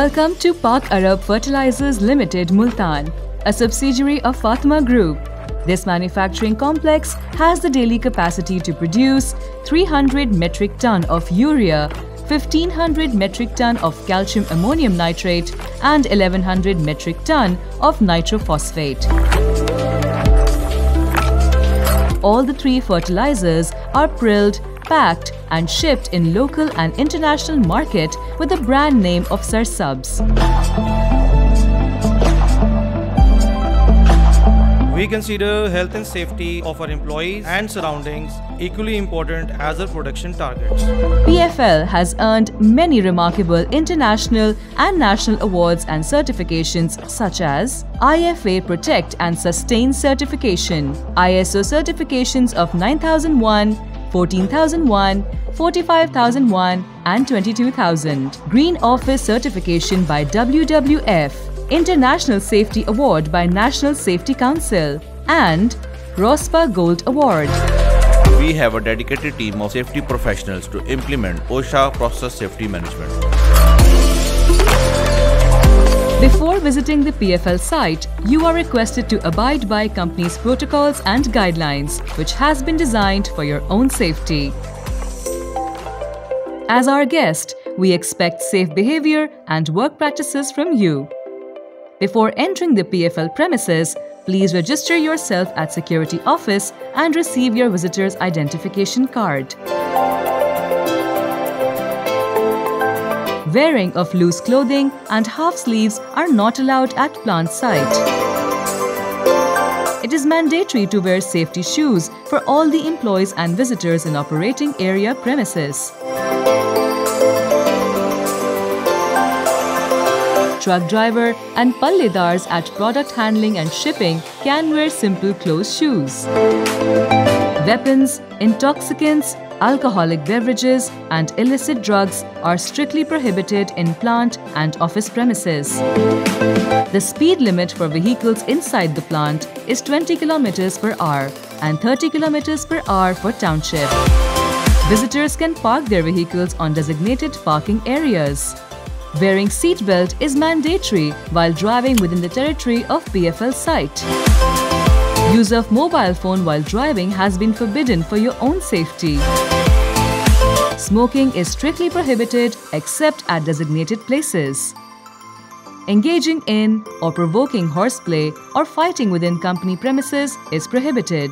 Welcome to Pak Arab Fertilizers Limited Multan, a subsidiary of Fatima Group. This manufacturing complex has the daily capacity to produce 300 metric ton of urea, 1500 metric ton of calcium ammonium nitrate and 1100 metric ton of nitrophosphate. All the three fertilizers are prilled, packed and shipped in local and international market with the brand name of Sarsabz. We consider health and safety of our employees and surroundings equally important as our production targets. PFL has earned many remarkable international and national awards and certifications such as IFA Protect and Sustain certification, ISO certifications of 9001, 14001, 45001 and 22000, Green Office certification by WWF, International Safety Award by National Safety Council, and ROSPA Gold Award. We have a dedicated team of safety professionals to implement OSHA process safety management. Before visiting the PFL site, you are requested to abide by company's protocols and guidelines, which has been designed for your own safety. As our guest, we expect safe behavior and work practices from you. Before entering the PFL premises, please register yourself at security office and receive your visitor's identification card. Wearing of loose clothing and half sleeves are not allowed at plant site. It is mandatory to wear safety shoes for all the employees and visitors in operating area premises. Truck driver and palledars at product handling and shipping can wear simple closed shoes. Weapons, intoxicants, alcoholic beverages, and illicit drugs are strictly prohibited in plant and office premises. The speed limit for vehicles inside the plant is 20 km per hour and 30 km per hour for township. Visitors can park their vehicles on designated parking areas. Wearing seatbelt is mandatory while driving within the territory of PFL site. Use of mobile phone while driving has been forbidden for your own safety. Smoking is strictly prohibited except at designated places. Engaging in or provoking horseplay or fighting within company premises is prohibited.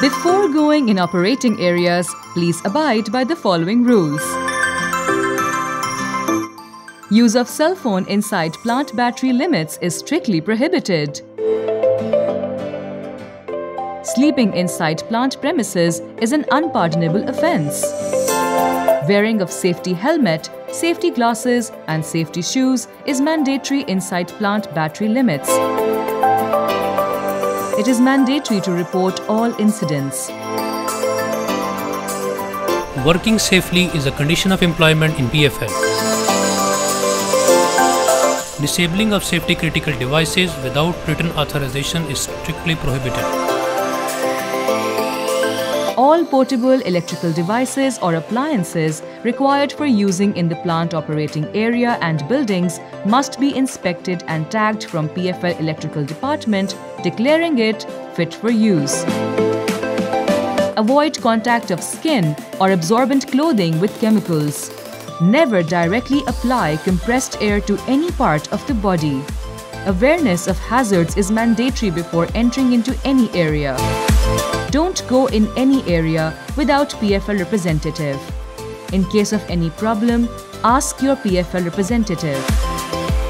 Before going in operating areas, please abide by the following rules. Use of cell phone inside plant battery limits is strictly prohibited. Sleeping inside plant premises is an unpardonable offence. Wearing of safety helmet, safety glasses and safety shoes is mandatory inside plant battery limits. It is mandatory to report all incidents. Working safely is a condition of employment in PFL. Disabling of safety critical devices without written authorization is strictly prohibited. All portable electrical devices or appliances required for using in the plant operating area and buildings must be inspected and tagged from PFL Electrical Department, declaring it fit for use. Avoid contact of skin or absorbent clothing with chemicals. Never directly apply compressed air to any part of the body. Awareness of hazards is mandatory before entering into any area. Don't go in any area without PFL representative. In case of any problem, ask your PFL representative.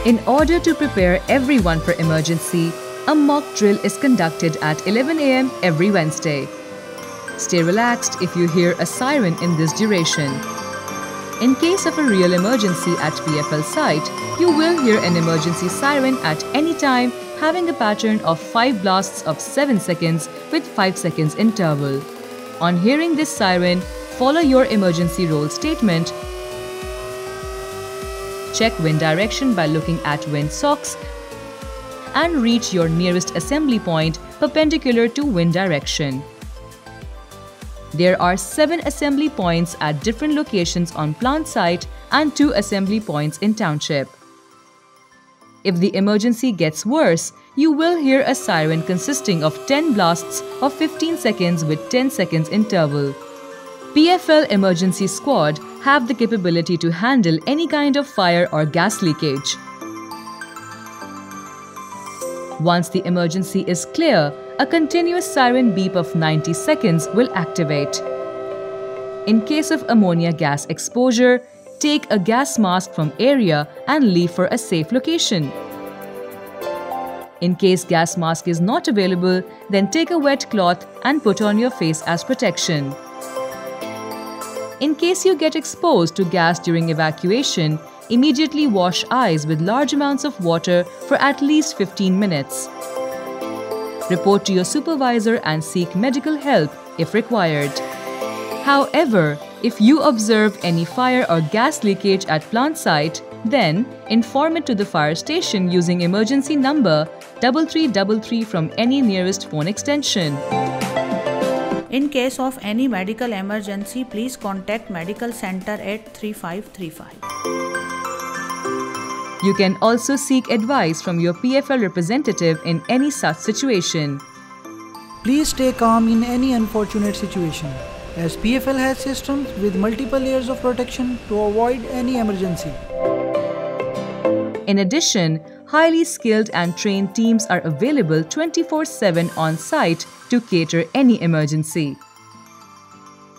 In order to prepare everyone for emergency, a mock drill is conducted at 11 am every Wednesday. Stay relaxed if you hear a siren in this duration. In case of a real emergency at PFL site, you will hear an emergency siren at any time having a pattern of 5 blasts of 7 seconds with 5 seconds interval. On hearing this siren, follow your emergency role statement. Check wind direction by looking at wind socks and reach your nearest assembly point perpendicular to wind direction. There are seven assembly points at different locations on plant site and two assembly points in township. If the emergency gets worse, you will hear a siren consisting of 10 blasts of 15 seconds with 10 seconds interval. PFL Emergency Squad have the capability to handle any kind of fire or gas leakage. Once the emergency is clear, a continuous siren beep of 90 seconds will activate. In case of ammonia gas exposure, take a gas mask from area and leave for a safe location. In case gas mask is not available, then take a wet cloth and put on your face as protection. In case you get exposed to gas during evacuation, immediately wash eyes with large amounts of water for at least 15 minutes. Report to your supervisor and seek medical help if required. However, if you observe any fire or gas leakage at plant site, then inform it to the fire station using emergency number 3333 from any nearest phone extension. In case of any medical emergency, please contact medical center at 3535. You can also seek advice from your PFL representative in any such situation. Please stay calm in any unfortunate situation, as PFL has systems with multiple layers of protection to avoid any emergency. In addition, highly skilled and trained teams are available 24 7 on site to cater any emergency.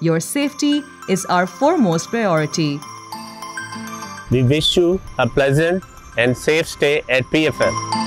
Your safety is our foremost priority. We wish you a pleasant and safe stay at PFL.